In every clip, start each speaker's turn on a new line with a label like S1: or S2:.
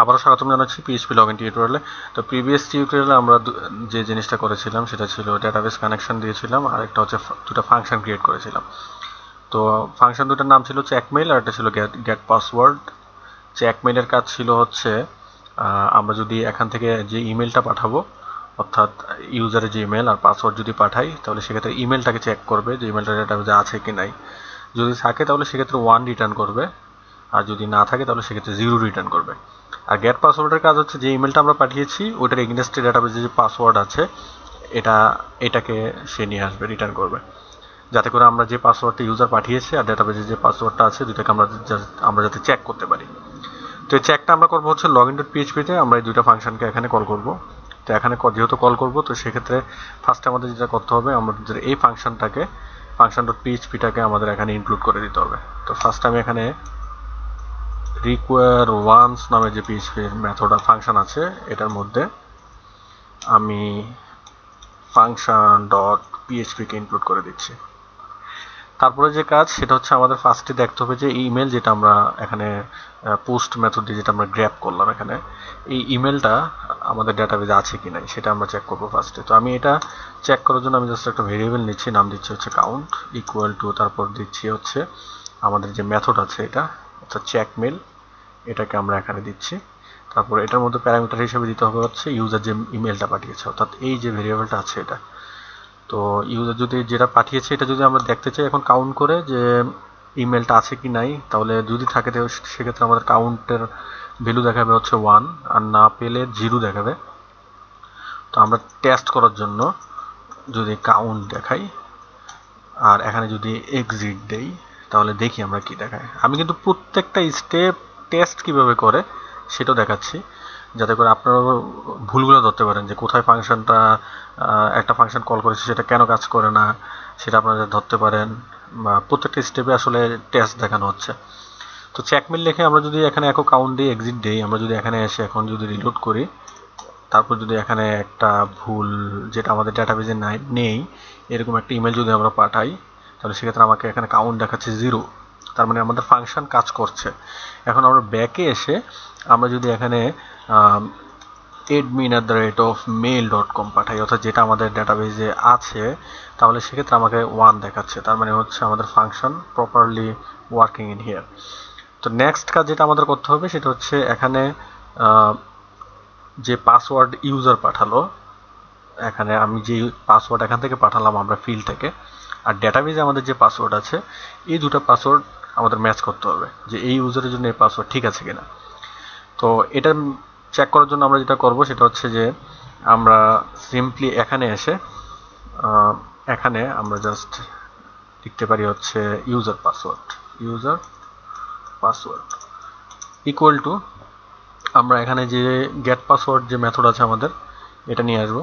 S1: আবারও স্বাগতম জানাচ্ছি পিএইচপি লগইন টিউটোরিয়ালে তো প্রিভিয়াস টিউটোরিয়ালে আমরা যে জিনিসটা করেছিলাম, সেটা ছিল ডেটাবেস কানেকশন দিয়েছিলাম, আর একটা হচ্ছে দুটো ফাংশন ক্রিয়েট করেছিলাম। তো ফাংশন দুটার নাম ছিল চেকমেইল আর একটা ছিল গেট গেট পাসওয়ার্ড চেকমেইলের কাজ ছিল হচ্ছে আমরা যদি এখান থেকে যে ইমেলটা পাঠাবো, অর্থাৎ ইউজারের যে ইমেল আর পাসওয়ার্ড যদি পাঠাই, তাহলে সেক্ষেত্রে ইমেলটাকে চেক করবে যে ইমেলটা ডেটাবেসে আছে কি নাই। যদি থাকে তাহলে সেক্ষেত্রে ওয়ান রিটার্ন করবে। আর যদি না থাকে, তাহলে সেক্ষেত্রে জিরো রিটার্ন করবে। আর গেট পাসওয়ার্ডের কাজ হচ্ছে যে ইমেলটা আমরা পাঠিয়েছি ওইটার এগেনস্টে ডাটাবেজে যে পাসওয়ার্ড আছে, এটা, এটাকে সে নিয়ে আসবে রিটার্ন করবে। যাতে করে আমরা যে পাসওয়ার্ডটা ইউজার পাঠিয়েছে আর ডাটাবেজে যে পাসওয়ার্ডটা আছে দুটাকে আমরা আমরা যাতে চেক করতে পারি। তো এই চেকটা আমরা করব হচ্ছে লগ ইন ডট পিএইচপিতে আমরা এই দুইটা ফাংশনকে এখানে কল করব। তো এখানে যেহেতু কল করব, তো সেক্ষেত্রে ফার্স্টে আমাদের যেটা করতে হবে, আমাদের এই ফাংশনটাকে ফাংশন ডট পিএইচপিটাকে আমাদের এখানে ইনক্লুড করে দিতে হবে। তো ফার্স্ট আমি এখানে রিকোয়ার ওয়ান্স নামে যে পিএইচপি মেথড ফাংশন আছে, এটার মধ্যে আমি ফাংশন ডট পিএইচপিকে ইনক্লুড করে দিচ্ছি। তারপরে যে কাজ, সেটা হচ্ছে আমাদের ফার্স্টে দেখতে হবে যে ইমেল যেটা আমরা এখানে পোস্ট মেথড দিয়ে যেটা আমরা গ্র্যাপ করলাম এখানে, এই ইমেলটা আমাদের ডাটাবেজে আছে কি নাই, সেটা আমরা চেক করব ফার্স্টে তো আমি এটা চেক করার জন্য আমি জাস্ট একটা ভেরিয়েবল নিচ্ছি, নাম দিচ্ছি হচ্ছে কাউন্ট ইকুয়াল টু তারপর দিচ্ছি হচ্ছে আমাদের যে মেথড আছে এটা অর্থাৎ চেক মেল এটাকে আমরা এখানে দিচ্ছি। তারপর এটার মধ্যে প্যারামিটার হিসেবে দিতে হবে হচ্ছে ইউজার যে ইমেলটা পাঠিয়েছে, অর্থাৎ এই যে ভেরিয়েবলটা আছে এটা। তো ইউজার যদি যেটা পাঠিয়েছে, এটা যদি আমরা দেখতে চাই এখন কাউন্ট করে যে ইমেলটা আছে কি নাই, তাহলে যদি থাকে সেক্ষেত্রে আমাদের কাউন্টের ভ্যালু দেখাবে হচ্ছে ওয়ান আর না পেলে জিরো দেখাবে। তো আমরা টেস্ট করার জন্য যদি কাউন্ট দেখাই, আর এখানে যদি এক্সিট দেই তাহলে দেখি আমরা কি দেখায়। আমি কিন্তু প্রত্যেকটা স্টেপ টেস্ট কীভাবে করে, সেটাও দেখাচ্ছি। যাতে করে আপনারা ভুলগুলো ধরতে পারেন যে কোথায় ফাংশনটা একটা ফাংশন কল করেছে, সেটা কেন কাজ করে না, সেটা আপনারা ধরতে পারেন। বা প্রত্যেকটা স্টেপে আসলে টেস্ট দেখানো হচ্ছে। তো চেকমিল লিখে আমরা যদি এখানে একো কাউন্ট দিই এক্সিট দিই, আমরা যদি এখানে এসে এখন যদি রিলোড করি, তারপর যদি এখানে একটা ভুল যেটা আমাদের ডাটাবেজে নাই, নেই, এরকম একটা ইমেল যদি আমরা পাঠাই তাহলে সেক্ষেত্রে আমাকে এখানে কাউন্ট দেখাচ্ছে জিরো তার মানে আমাদের ফাংশন কাজ করছে। এখন আমরা ব্যাকে এসে আমরা যদি এখানে admin at the rate of mail dot com পাঠাই, অর্থাৎ যেটা আমাদের ডাটাবেজে আছে, তাহলে সেক্ষেত্রে আমাকে ওয়ান দেখাচ্ছে। তার মানে হচ্ছে আমাদের function properly working in here তো নেক্সট কাজ যেটা আমাদের করতে হবে, সেটা হচ্ছে এখানে যে পাসওয়ার্ড ইউজার পাঠালো, এখানে আমি যে পাসওয়ার্ড এখান থেকে পাঠালাম আমরা ফিল্ড থেকে আর ডেটাবেজে আমাদের যে পাসওয়ার্ড আছে, এই দুটো পাসওয়ার্ড আমাদের ম্যাচ করতে হবে যে এই ইউজারের জন্য এই পাসওয়ার্ড ঠিক আছে কিনা। তো এটা চেক করার জন্য আমরা যেটা করব সেটা হচ্ছে যে আমরা সিম্পলি এখানে এসে এখানে আমরা জাস্ট লিখতে পারি হচ্ছে user password user password equal to আমরা এখানে যে গেট পাসওয়ার্ড যে মেথড আছে আমাদের, এটা নিয়ে আসব।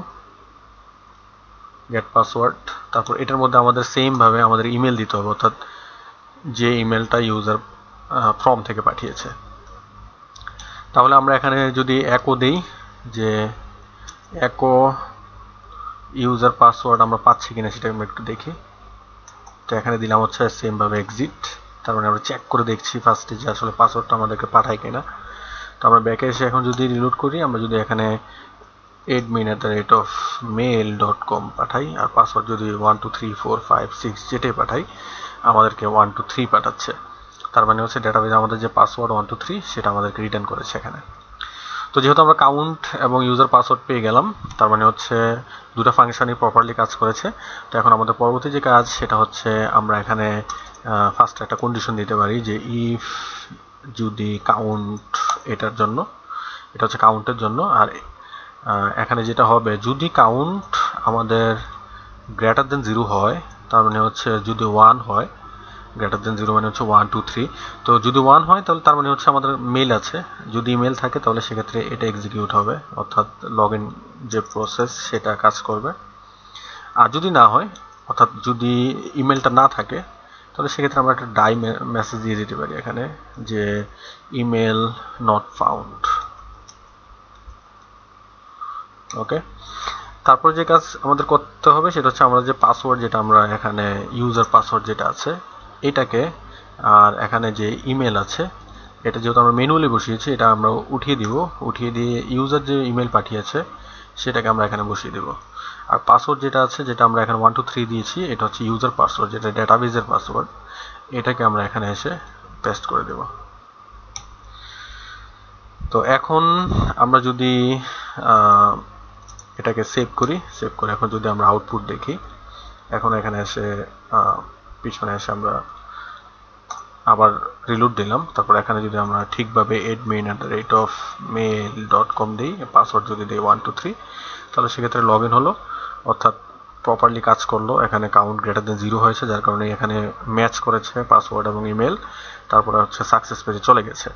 S1: গেট পাসওয়ার্ড তারপর এটার মধ্যে আমাদের সেমভাবে আমাদের ইমেল দিতে হবে, অর্থাৎ যে ইমেলটা ইউজার ফর্ম থেকে পাঠিয়েছে। তাহলে আমরা এখানে যদি একো দেই, যে একো ইউজার পাসওয়ার্ড আমরা পাচ্ছি কিনা সেটা আমরা একটু দেখি। তো এখানে দিলাম হচ্ছে সেমভাবে এক্সিট তার মানে আমরা চেক করে দেখছি ফার্স্টে যে আসলে পাসওয়ার্ডটা আমাদেরকে পাঠায় কিনা। তো আমরা ব্যাকে এসে এখন যদি রিলোড করি, আমরা যদি এখানে admin at the rate of mail dot com পাঠাই, আর পাসওয়ার্ড যদি one two three four five six যেটাই পাঠাই, আমাদেরকে ওয়ান টু থ্রি পাঠাচ্ছে। তার মানে হচ্ছে ডেটাবেজে আমাদের যে পাসওয়ার্ড ওয়ান টু থ্রি সেটা আমাদেরকে রিটার্ন করেছে এখানে। তো যেহেতু আমরা কাউন্ট এবং ইউজার পাসওয়ার্ড পেয়ে গেলাম, তার মানে হচ্ছে দুটো ফাংশনই প্রপারলি কাজ করেছে। তো এখন আমাদের পরবর্তী যে কাজ, সেটা হচ্ছে আমরা এখানে ফার্স্ট একটা কন্ডিশন দিতে পারি যে ইফ যদি কাউন্ট এটার জন্য, এটা হচ্ছে কাউন্টের জন্য, আর এখানে যেটা হবে, যদি কাউন্ট আমাদের গ্রেটার দেন জিরো হয়, তার মানে হচ্ছে যদি ওয়ান হয় গ্রেটার দেন জিরো মানে হচ্ছে ওয়ান টু থ্রি তো যদি ওয়ান হয়, তাহলে তার মানে হচ্ছে আমাদের মেল আছে। যদি ইমেল থাকে, তাহলে সেক্ষেত্রে এটা এক্সিকিউট হবে, অর্থাৎ লগ যে প্রসেস সেটা কাজ করবে। আর যদি না হয়, অর্থাৎ যদি ইমেলটা না থাকে, তাহলে সেক্ষেত্রে আমরা একটা ডাই মেসেজ দিয়ে দিতে পারি এখানে, যে ইমেল নট ফাউন্ড ওকে? তারপর যে কাজ আমাদের করতে হবে সেটা হচ্ছে আমরা যে পাসওয়ার্ড যেটা আমরা এখানে ইউজার পাসওয়ার্ড যেটা আছে, এটাকে আর এখানে যে ইমেল আছে, এটা যেহেতু আমরা ম্যানুয়ালি বসিয়েছি, এটা আমরা উঠিয়ে দিব। উঠিয়ে দিয়ে ইউজার যে ইমেল পাঠিয়েছে, সেটাকে আমরা এখানে বসিয়ে দেব। আর পাসওয়ার্ড যেটা আছে, যেটা আমরা এখানে ওয়ান টু থ্রি দিয়েছি, এটা হচ্ছে ইউজার পাসওয়ার্ড যেটা ডেটাবেজের পাসওয়ার্ড এটাকে আমরা এখানে এসে পেস্ট করে দেব। তো এখন আমরা যদি এটাকে সেভ করি সেভ করে এখন যদি আমরা আউটপুট দেখি, এখন এখানে এসে পিছনে এসে আমরা আবার রিলোড দিলাম। তারপর এখানে যদি আমরা ঠিকভাবে admin at the rate of mail dot com দিই পাসওয়ার্ড যদি দিই ওয়ান টু থ্রি তাহলে সেক্ষেত্রে লগ ইন হলো। অর্থাৎ প্রপারলি কাজ করল। এখানে কাউন্ট গ্রেটার দেন জিরো হয়েছে, যার কারণে এখানে ম্যাচ করেছে পাসওয়ার্ড এবং ইমেল তারপরে হচ্ছে সাকসেস পেজে চলে গেছে।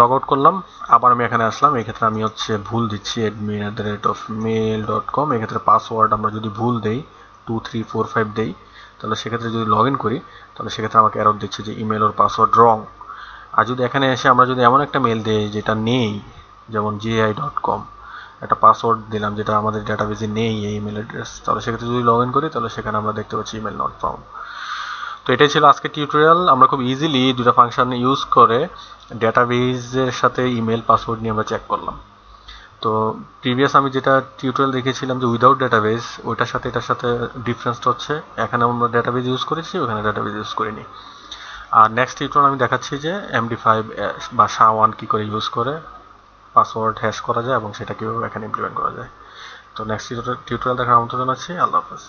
S1: লগ আউট করলাম, আবার আমি এখানে আসলাম এক্ষেত্রে আমি হচ্ছে ভুল দিচ্ছি admin at the rate of mail dot com এক্ষেত্রে পাসওয়ার্ড আমরা যদি ভুল দেই টু থ্রি ফোর ফাইভ দেই, তাহলে সেক্ষেত্রে যদি লগ ইন করি, তাহলে সেক্ষেত্রে আমাকে এরর দিচ্ছে যে ইমেল ওর পাসওয়ার্ড রং আর যদি এখানে এসে আমরা যদি এমন একটা মেল দিই যেটা নেই, যেমন জিআই ডট কম একটা পাসওয়ার্ড দিলাম যেটা আমাদের ডাটাবেজে নেই এই ইমেল অ্যাড্রেস তাহলে সেক্ষেত্রে যদি লগ ইন করি, তাহলে সেখানে আমরা দেখতে পাচ্ছি ইমেল নট ফাউন্ড তো এটাই ছিল আজকে টিউটোরিয়াল আমরা খুব ইজিলি দুটো ফাংশন ইউজ করে ডেটাবেজের সাথে ইমেল পাসওয়ার্ড নিয়ে আমরা চেক করলাম। তো প্রিভিয়াস আমি যেটা টিউটোরিয়াল দেখেছিলাম যে উইদাউট ডেটাবেজ ওইটার সাথে এটার সাথে ডিফারেন্সটা হচ্ছে। এখানে আমরা ডেটাবেজ ইউজ করেছি, ওখানে ডেটাবেজ ইউজ করিনি। আর নেক্সট টিউটোরিয়াল আমি দেখাচ্ছি যে এমডি ফাইভ বা শা ওয়ান কী করে ইউজ করে পাসওয়ার্ড হ্যাশ করা যায় এবং সেটা কীভাবে এখানে ইমপ্লিমেন্ট করা যায়। তো নেক্সট টিউটোরিয়াল দেখার আমন্ত্রণ জানাচ্ছি। আল্লাহ হাফেজ।